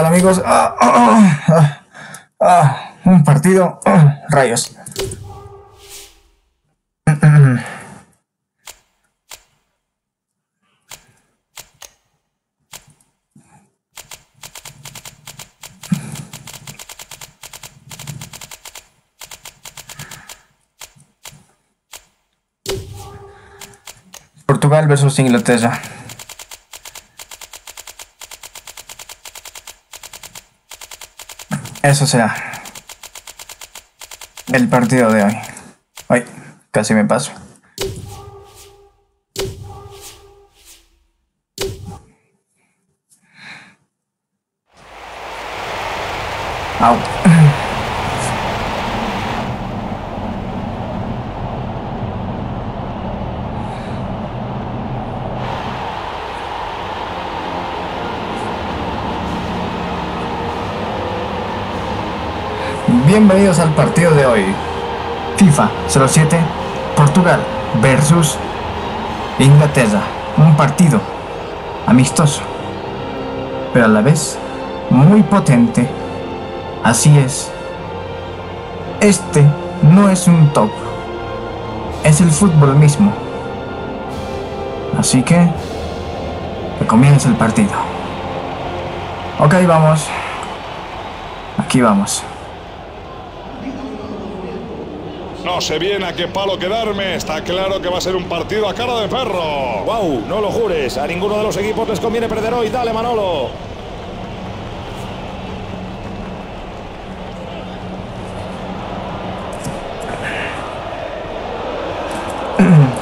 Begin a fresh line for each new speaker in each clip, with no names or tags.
Tal amigos? Ah, ah, ah, ah, un partido. Ah, rayos. Portugal versus Inglaterra. Eso será el partido de hoy. Ay, casi me paso. Al partido de hoy. FIFA 07 Portugal versus Inglaterra. Un partido amistoso, pero a la vez muy potente. Así es. Este no es un top, es el fútbol mismo. Así que, que comience el partido. Ok, vamos. Aquí vamos.
No sé bien a qué palo quedarme. Está claro que va a ser un partido a cara de perro.
¡Wow! No lo jures. A ninguno de los equipos les conviene perder hoy. Dale, Manolo.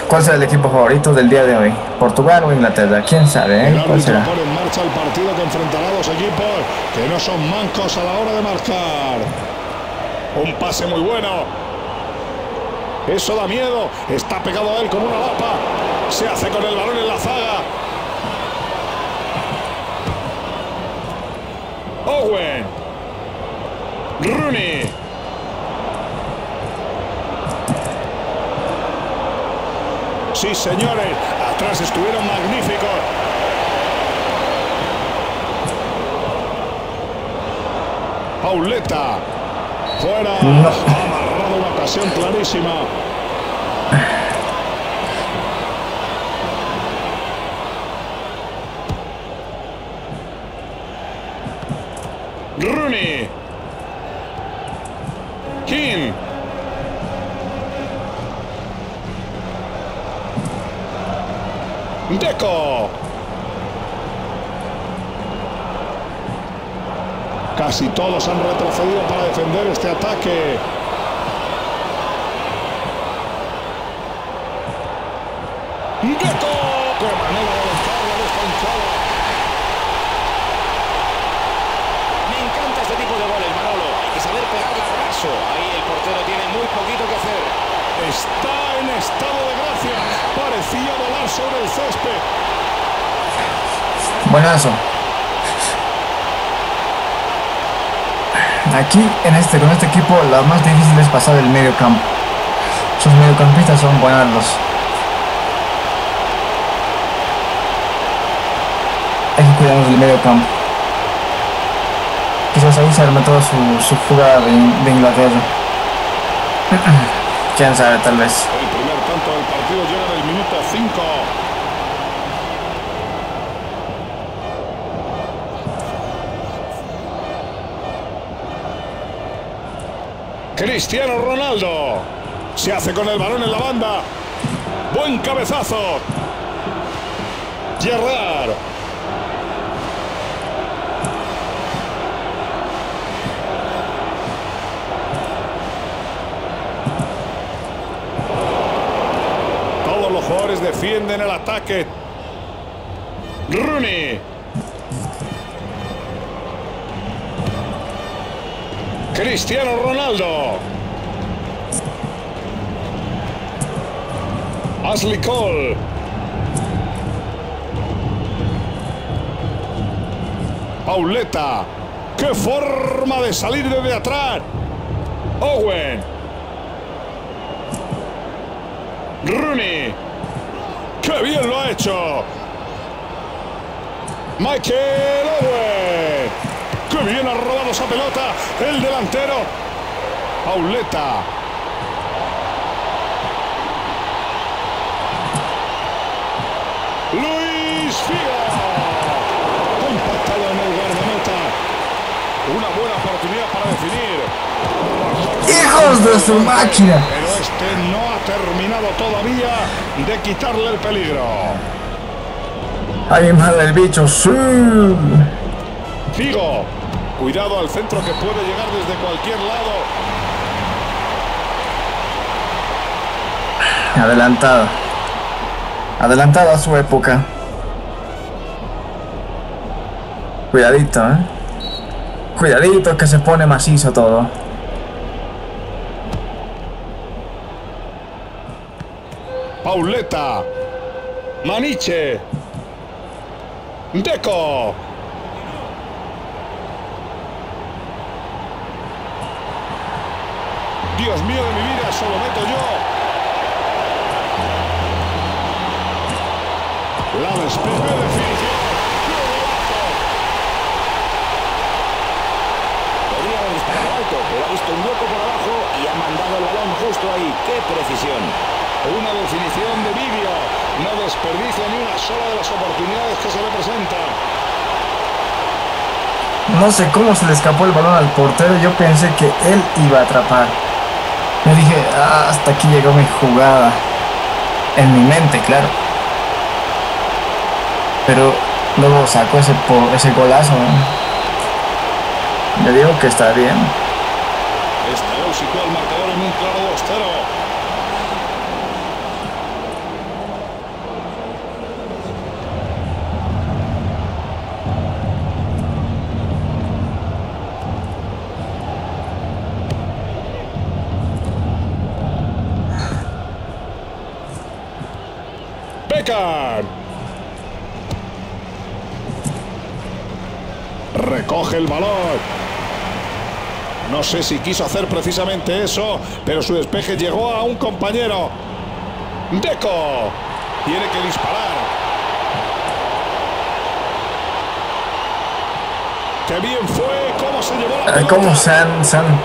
¿Cuál será el equipo favorito del día de hoy? ¿Portugal o Inglaterra? ¿Quién sabe? Eh? ¿Cuál será?
pone en marcha el partido que enfrentará a dos equipos que no son mancos a la hora de marcar. Un pase muy bueno. Eso da miedo. Está pegado a él como una lapa. Se hace con el balón en la zaga. Owen. Rooney. Sí, señores. Atrás estuvieron magníficos. Pauleta. Fuera.
No.
Ha amarrado una clarísima. Rooney. King. Deco. Casi todos han retrocedido para defender este ataque. ¡Deco! ¡Qué manera de lanzarla de esta hinchada!
Me encanta este tipo de goles, Manolo. Hay que saber pegarla a raso. Ahí el portero tiene muy poquito que hacer.
Está en estado de gracia. Parecía volar sobre el césped.
Buenazo. Aquí, en este, con este equipo, lo más difícil es pasar el medio campo. Sus mediocampistas son buenos. Hay que cuidarnos del medio campo. Quizás ahí se arme toda su, su jugada de, Inglaterra. Quién sabe, tal vez.
El primer tanto del partido llega en el minuto 5. Cristiano Ronaldo se hace con el balón en la banda. Buen cabezazo. Gerrard. Todos los defienden el ataque. Rooney. Cristiano Ronaldo. Ashley Cole. Pauleta. ¡Qué forma de salir desde atrás! Owen. Rooney. ¡Qué bien lo ha hecho! Michael Owen. ¡Qué bien ha robado esa pelota! El delantero. Pauleta. Luis Figo. Ha impactado en el guardameta. Una buena oportunidad para definir.
¡Hijos de su máquina!
Este no ha terminado todavía de quitarle el peligro.
¡Ay, madre del bicho! ¡Sí!
Figo. Cuidado al centro que puede llegar desde cualquier lado.
Adelantado. Adelantado a su época. Cuidadito, ¿eh? Cuidadito que se pone macizo todo.
Pauleta. Maniche. Deco. Dios mío de mi vida, solo meto yo. La despegue de definición
abajo y ha mandado el balón justo ahí. ¡Qué precisión!
Una definición de vídeo. No desperdicia ni una sola de las oportunidades que se le presentan.
No sé cómo se le escapó el balón al portero. Yo pensé que él iba a atrapar. Me dije, "Ah, hasta aquí llegó mi jugada. En mi mente, claro. Pero luego sacó ese, ese golazo. ¿no? Le digo que está bien.
Estaló un claro 2-0. Becker. Recoge el balón. No sé si quiso hacer precisamente eso, pero su despeje llegó a un compañero. Deco. Tiene que disparar. ¡Qué bien fue! ¿Cómo se llevó la pelota?
¿Cómo se han, se han-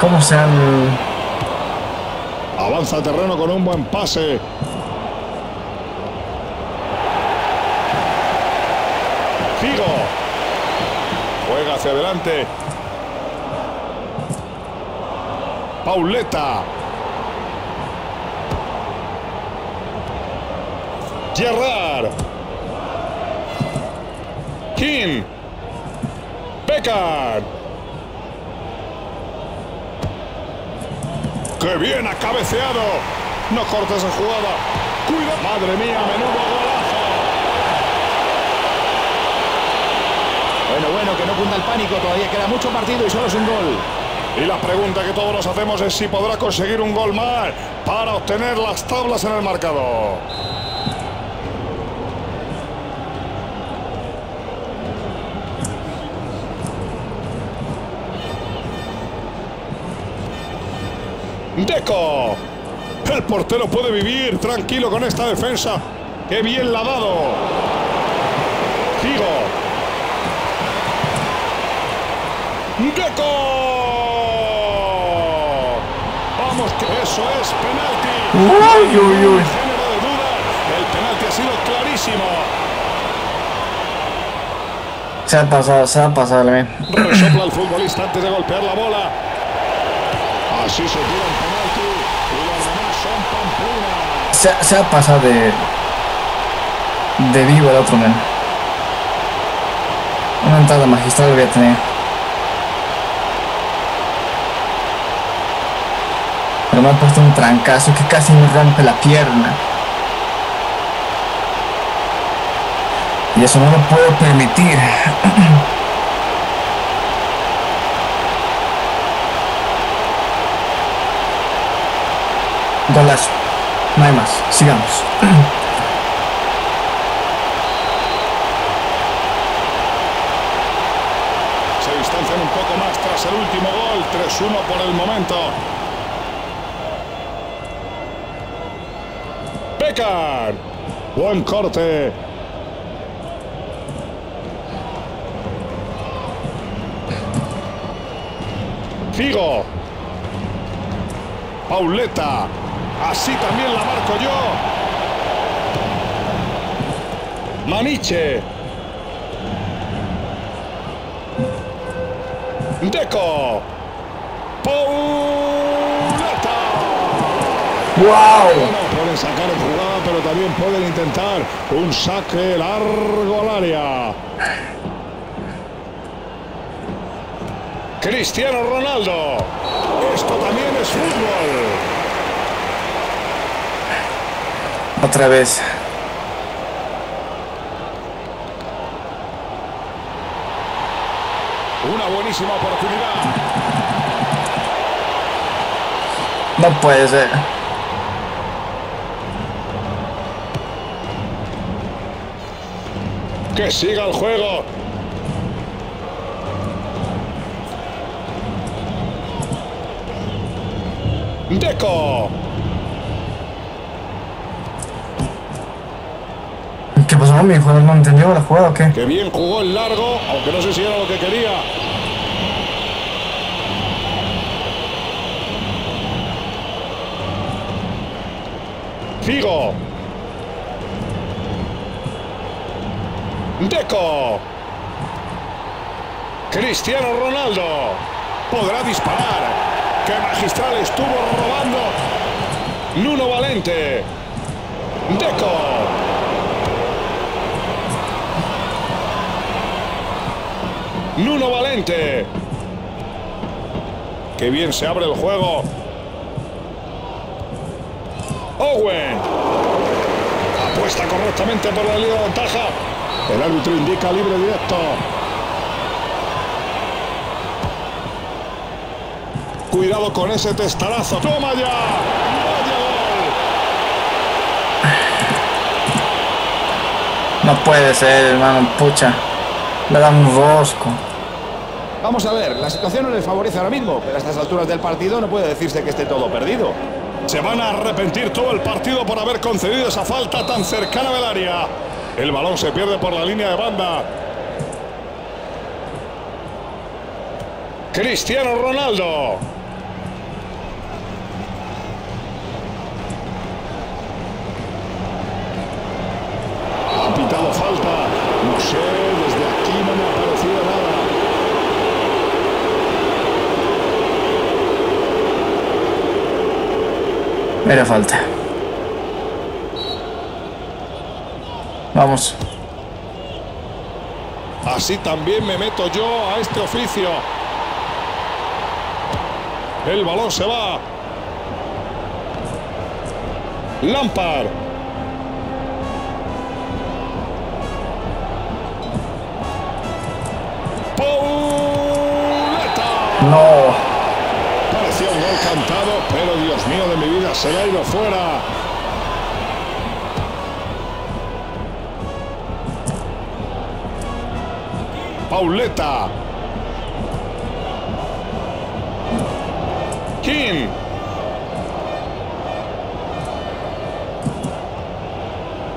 cómo se han
Avanza terreno con un buen pase. Figo. Juega hacia adelante. Pauleta. Gerrard. King. Beckard. ¡Qué bien ha cabeceado! No corta esa jugada. Cuida. Madre mía, menudo golazo.
Bueno, bueno, que no cunda el pánico, todavía queda mucho partido y solo es un gol.
Y la pregunta que todos nos hacemos es si podrá conseguir un gol más para obtener las tablas en el marcador. Deco. El portero puede vivir tranquilo con esta defensa. ¡Qué bien la ha dado! Figo. ¡Deco! Vamos, que eso es penalti.
Uy, uy, uy.
El penalti ha sido clarísimo.
Se ha pasado, se ha pasado, men.
Resopla el futbolista antes de golpear la bola. Así se tira el penalti. Y los demás son Pamplona.
Se, se ha pasado de. de vivo el otro, men. Una entrada magistral voy a tener. Pero me ha puesto un trancazo que casi me rompe la pierna. Y eso no lo puedo permitir. Golazo. No hay más. Sigamos.
Se distancian un poco más tras el último gol. 3-1 por el momento. Becar. Buen corte. Figo. Pauleta. Así también la marco yo. Maniche. Deco. Pauleta.
¡Wow!
Sacar en jugada, pero también pueden intentar un saque largo al área. Cristiano Ronaldo. Esto también es fútbol.
Otra vez.
Una buenísima oportunidad.
No puede ser.
Que siga el juego. Deco.
¿Qué pasó mi jugador? ¿No entendió la jugada o qué?
Que bien jugó el largo, aunque no sé si era lo que quería. Figo. Deco. Cristiano Ronaldo. Podrá disparar. Que magistral estuvo robando. Nuno Valente. Deco. Nuno Valente. Qué bien se abre el juego. Owen. Apuesta correctamente por la línea de ventaja. El árbitro indica libre directo. Cuidado con ese testarazo. ¡Toma ya! ¡Vaya gol!
No puede ser, hermano. Pucha. Le da un rosco.
Vamos a ver, la situación no les favorece ahora mismo, pero a estas alturas del partido no puede decirse que esté todo perdido.
Se van a arrepentir todo el partido por haber concedido esa falta tan cercana del área. El balón se pierde por la línea de banda. Cristiano Ronaldo. Ha pitado falta. No sé, desde aquí no me ha parecido nada.
Era falta. Vamos.
Así también me meto yo a este oficio. El balón se va. Lampard. Pauleta.
No.
Parecía un gol cantado, pero Dios mío de mi vida, se ha ido fuera. Pauleta. King.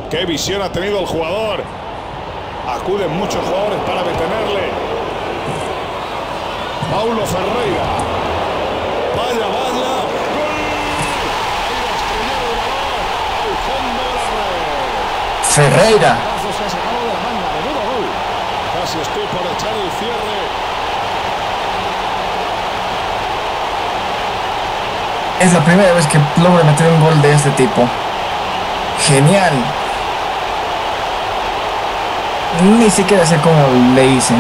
Qué visión ha tenido el jugador. Acuden muchos jugadores para detenerle. Paulo Ferreira. Vaya, vaya. ¡Gol! Ahí
Es la primera vez que logro meter un gol de este tipo. Genial. Ni siquiera sé cómo le hice.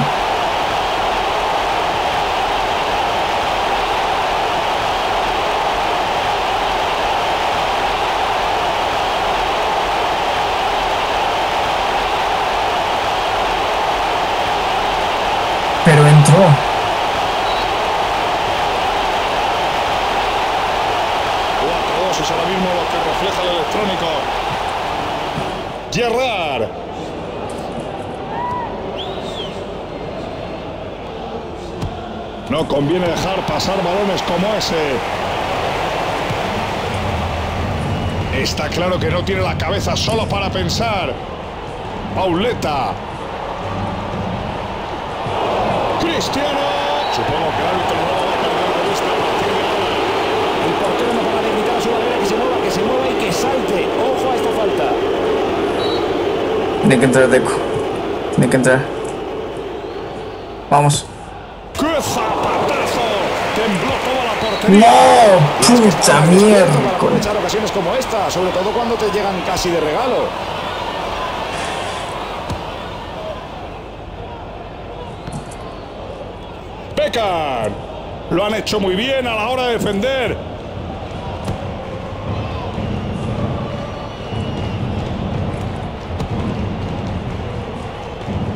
Pero entró.
4-2 es ahora mismo lo que refleja el electrónico. Gerrard. No conviene dejar pasar balones como ese. Está claro que no tiene la cabeza solo para pensar. Pauleta. Cristiano. Supongo que el árbitro no va a perder de vista a partir de ahora.
El portero no para de gritar a su bandera que se mueva, que se mueva y que salte. Ojo a esta falta.
Tiene que entrar Deco. Tiene que entrar. Vamos.
¡Qué zapatazo! Tembló toda la portería.
¡No! ¡Puta
Para
mierda!
aprovechar ocasiones como esta, sobre todo cuando te llegan casi de regalo.
Becar. Lo han hecho muy bien a la hora de defender.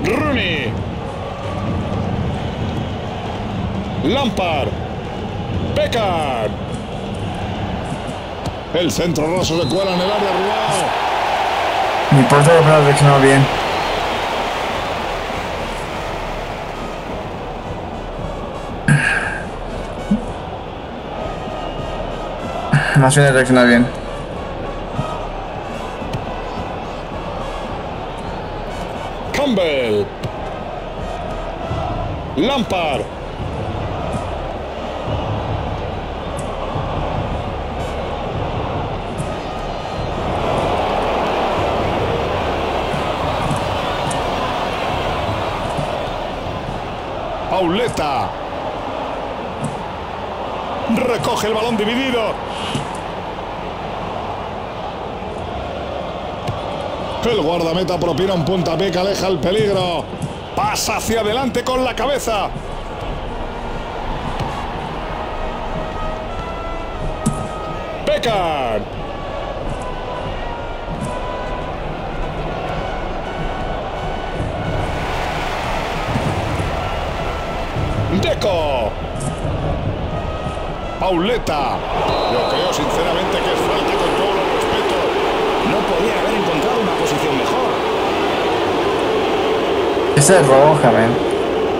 Rooney. Lampard. Becar. El centro roso se cuela en el área rival.
Mi portero no reaccionó bien. Más bien reacciona bien.
Campbell. Lampard. Pauleta. Recoge el balón dividido. El guardameta propina un puntapié que aleja el peligro. Pasa hacia adelante con la cabeza. Becar. Deco. Pauleta. Yo creo sinceramente que es falta con todos los respetos.
No podían haber encontrado posición mejor.
Esa es roja, ven.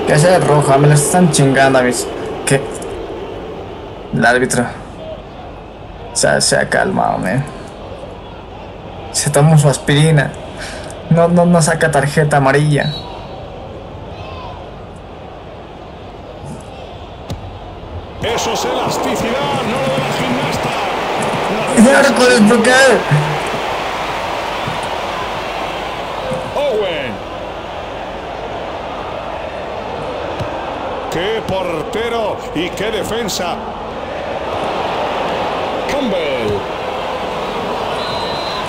Que esa es roja, me la están chingando, mis. Que. El árbitro. Se, ha- se ha calmado, man. Se toma su aspirina. No, no, no saca tarjeta amarilla.
Eso es elasticidad, no lo de la gimnasta. La
¡Miércoles, por qué!
Owen. ¡Qué portero y qué defensa! Campbell.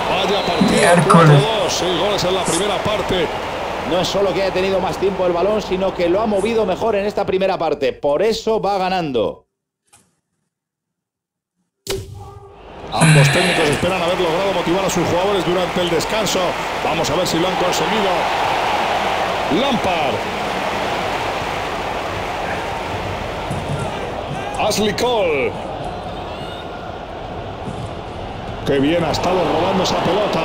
Vaya partido.
Miércoles.
4-2, seis goles en la primera parte.
No es solo que haya tenido más tiempo el balón, sino que lo ha movido mejor en esta primera parte. Por eso va ganando.
Ambos técnicos esperan haber logrado motivar a sus jugadores durante el descanso. Vamos a ver si lo han conseguido. Lampard. Ashley Cole. Qué bien ha estado robando esa pelota.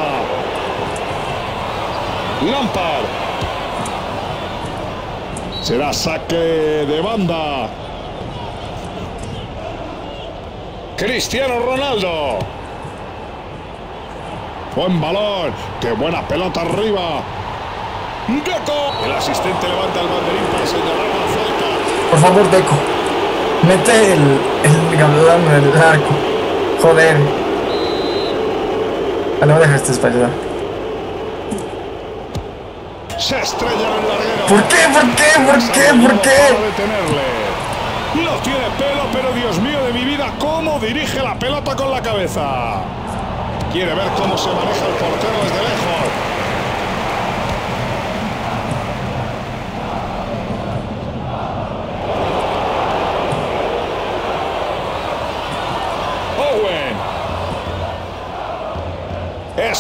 Lampard. Será saque de banda. Cristiano Ronaldo. Buen balón. Qué buena pelota arriba. Deco. El asistente levanta el banderín para señalar la falta.
Por favor, Deco. Mete el, el en el arco. Joder. Ah, no me dejaste espacio.
Se estrella en el larguero.
¿Por qué? ¿Por qué? ¿Por qué? ¿Por qué?
No tiene pelo, pero Dios mío de mi vida, cómo dirige la pelota con la cabeza. Quiere ver cómo se maneja el portero desde lejos. Owen.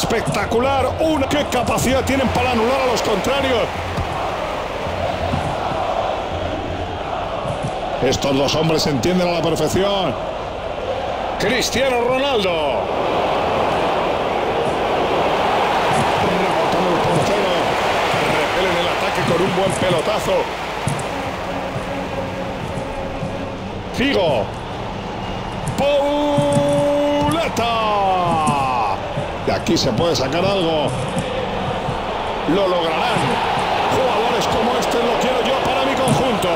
Espectacular. Una qué capacidad tienen para anular a los contrarios. Estos dos hombres se entienden a la perfección. Cristiano Ronaldo. El. Repelen el ataque con un buen pelotazo. Figo. Pauleta. Aquí se puede sacar algo. Lo lograrán. Jugadores como este lo quiero yo para mi conjunto.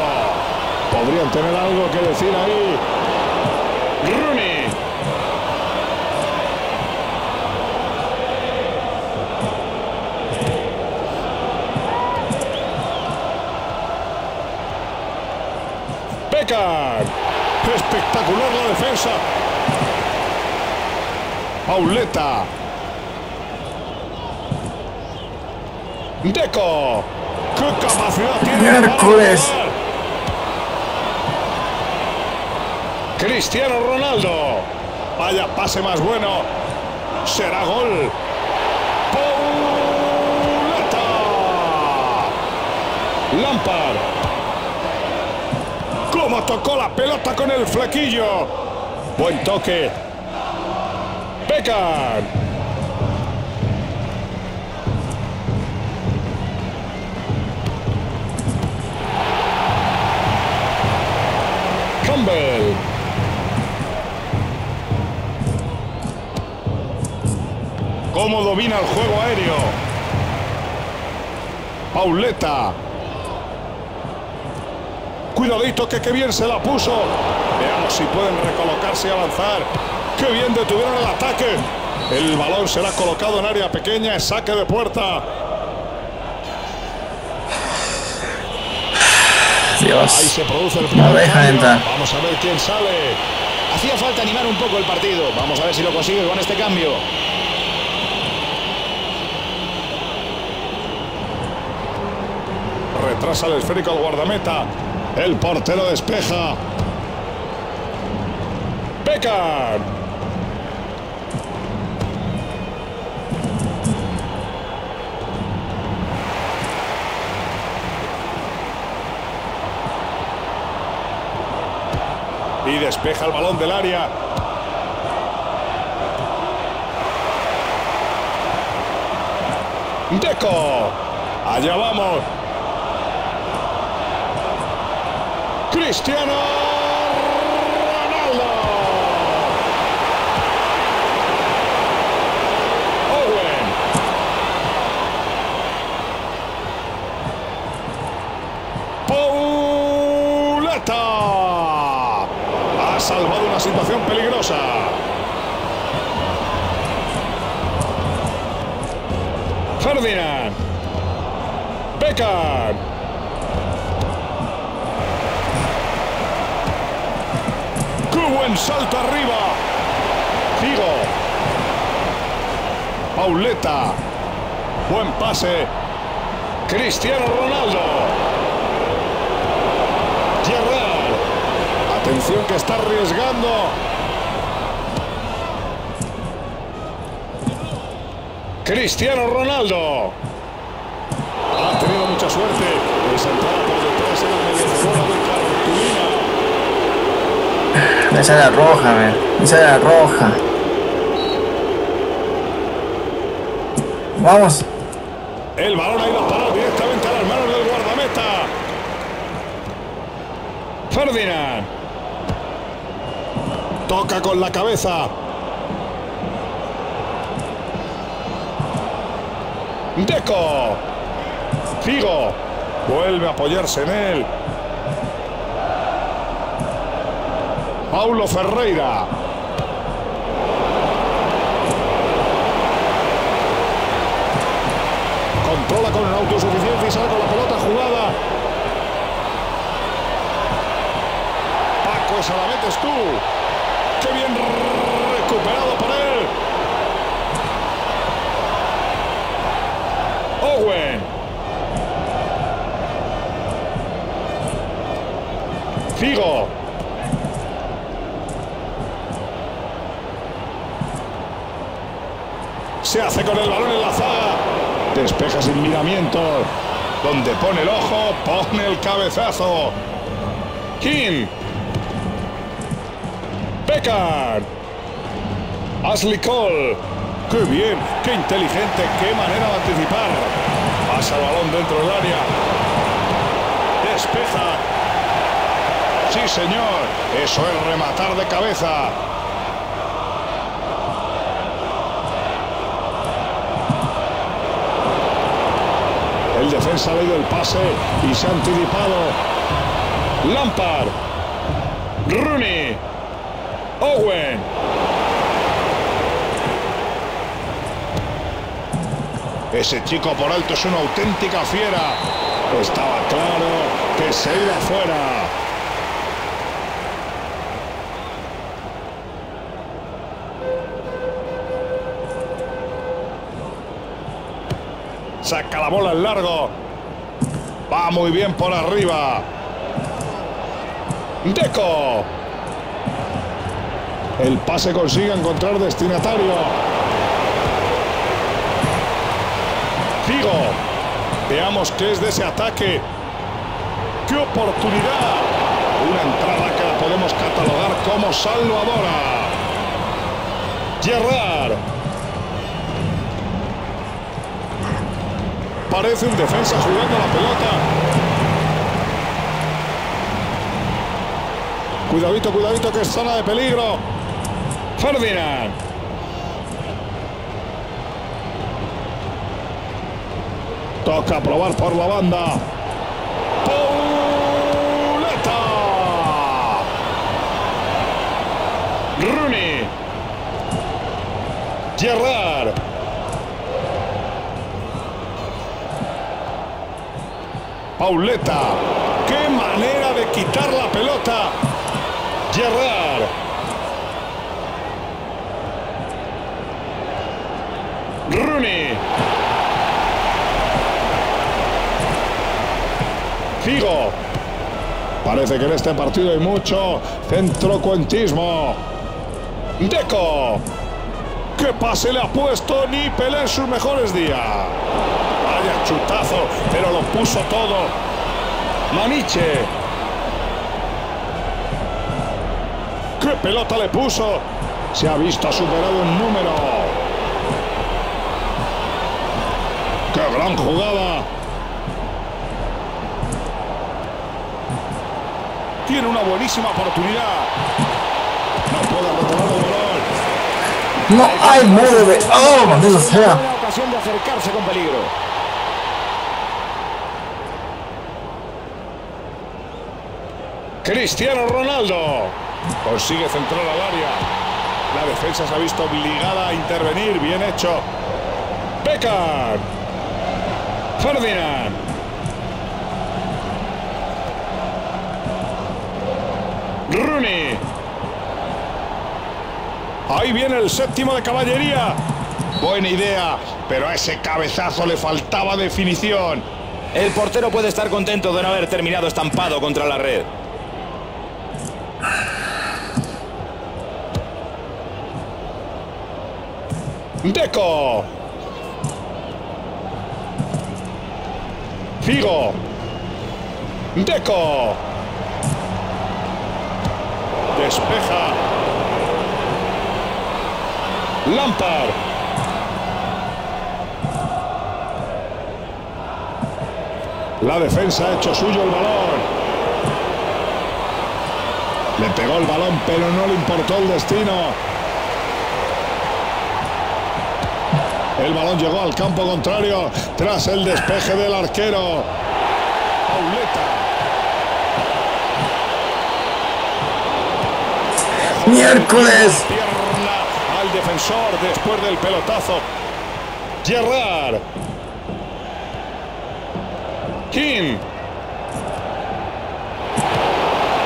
Podrían tener algo que decir ahí. Rooney. Espectacular la defensa. Pauleta. Deco. ¿Qué capacidad tiene? para
Miércoles.
Cristiano Ronaldo. Vaya pase más bueno. Será gol. Pauleta. Lampard. Cómo tocó la pelota con el flequillo. Buen toque. Beckham. Cómo domina el juego aéreo. Pauleta. Cuidadito que qué bien se la puso. Veamos si pueden recolocarse y avanzar. Qué bien detuvieron el ataque. El balón será colocado en área pequeña. Saque de puerta. Ahí
Dios.
se produce el
No
primer
deja
cambio.
entrar.
Vamos a ver quién sale.
Hacía falta animar un poco el partido. Vamos a ver si lo consigue con este cambio.
Retrasa el esférico al guardameta. El portero despeja. Beckham. Y despeja el balón del área. Deco. Allá vamos. Cristiano Ronaldo. Owen. Pauleta. Ha salvado una situación peligrosa. Ferdinand. Beckham. ¡Qué buen salto arriba! Figo. Pauleta. Buen pase. Cristiano Ronaldo. Gerrard. Atención que está arriesgando. Cristiano Ronaldo. Ha tenido mucha suerte. Esa
era roja, man. Esa era roja. Vamos.
El balón ha ido a parar directamente a las manos del guardameta. Ferdinand. Toca con la cabeza. Deco. Figo. Vuelve a apoyarse en él. Paulo Ferreira. Controla con autosuficiencia y sale con la pelota jugada. Paco, esa la metes tú. Se hace con el balón en la zaga. Despeja sin miramiento. Donde pone el ojo, pone el cabezazo. King. Beckard. Ashley Cole. ¡Qué bien! ¡Qué inteligente! ¡Qué manera de anticipar! Pasa el balón dentro del área. Despeja. Sí, señor. Eso es rematar de cabeza. El defensa ha leído el pase y se ha anticipado. Lampard. Rooney. Owen. Ese chico por alto es una auténtica fiera. Estaba claro que se iba fuera. Saca la bola en largo. Va muy bien por arriba. Deco. El pase consigue encontrar destinatario. Figo. Veamos qué es de ese ataque. ¡Qué oportunidad! Una entrada que la podemos catalogar como salvadora. Gerrard. Parece un defensa jugando la pelota. Cuidadito, cuidadito que es zona de peligro. Ferdinand. Toca probar por la banda. Pauleta. Rooney. Gerrard. Pauleta. ¡Qué manera de quitar la pelota! Gerrard. Rooney. Figo. Parece que en este partido hay mucho centrocuentismo. Deco. ¿Qué pase le ha puesto ni Pelé en sus mejores días? Chutazo, pero lo puso todo. Maniche. ¿Qué pelota le puso? Se ha visto superado en número. ¡Qué gran jugada! Tiene una buenísima oportunidad. No puede el balón.
No hay modo de. ¡Oh, maldito sea!
Ocasión de acercarse con peligro.
Cristiano Ronaldo consigue centrar al área. La defensa se ha visto obligada a intervenir. Bien hecho. Beckard. Ferdinand. Rooney. Ahí viene el séptimo de caballería. Buena idea, pero a ese cabezazo le faltaba definición.
El portero puede estar contento de no haber terminado estampado contra la red.
Deco. Figo. Deco. Despeja. Lampard. La defensa ha hecho suyo el balón. Le pegó el balón, pero no le importó el destino. El balón llegó al campo contrario tras el despeje del arquero. Pauleta.
¡Miércoles!
Pierna al defensor después del pelotazo. Gerrard. King.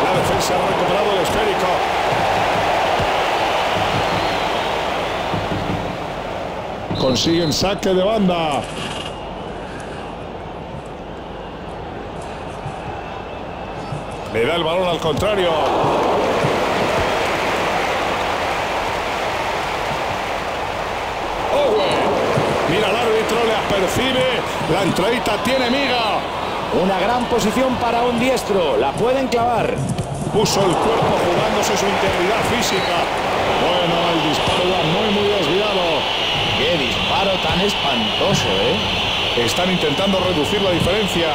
La defensa ha recuperado el esférico. Consiguen saque de banda. Le da el balón al contrario. Owen. Mira al árbitro, le apercibe. La entradita tiene miga.
Una gran posición para un diestro. La pueden clavar.
Puso el cuerpo jugándose su integridad física. Bueno, el disparo va muy, muy desviado.
Qué disparo tan espantoso, ¿eh?
Están intentando reducir la diferencia.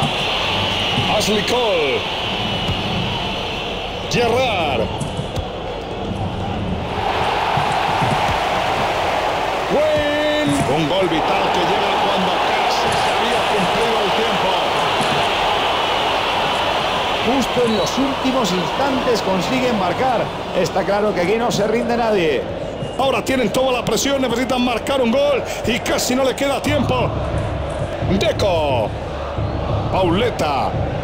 Ashley Cole. Gerrard. Wayne. Un gol vital que llega cuando casi se había cumplido el tiempo.
Justo en los últimos instantes consiguen marcar. Está claro que aquí no se rinde nadie.
Ahora tienen toda la presión, necesitan marcar un gol y casi no le queda tiempo. Deco. Pauleta.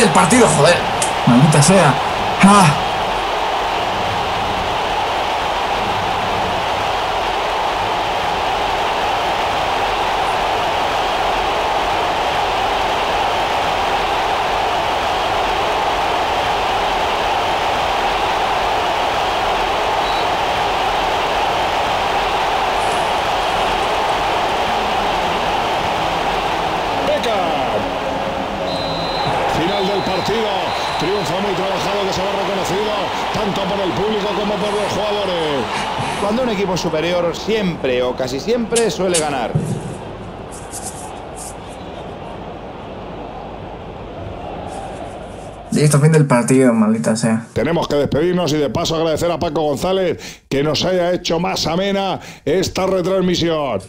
Del partido, joder. Maldita sea. Ah.
Beckham. Final del partido. Triunfo muy trabajado que se va reconocido tanto por el público como por los jugadores.
Cuando un equipo superior siempre o casi siempre suele ganar.
Listo, fin del partido, maldita sea.
Tenemos que despedirnos y de paso agradecer a Paco González que nos haya hecho más amena esta retransmisión.